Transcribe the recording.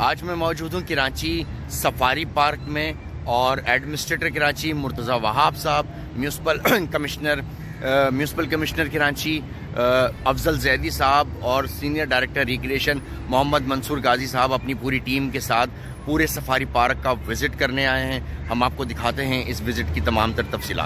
आज मैं मौजूद हूँ कराची सफारी पार्क में और administrator Karachi Murtaza Wahab sahab, municipal commissioner municipal commissioner Karachi Afzal Zaidi sahab और senior director recreation Mohammad Mansoor Ghazi sahab अपनी पूरी टीम के साथ पूरे सफारी पार्क का विज़िट करने आए हैं। हम आपको दिखाते हैं इस विज़िट की तमाम तर तफसीत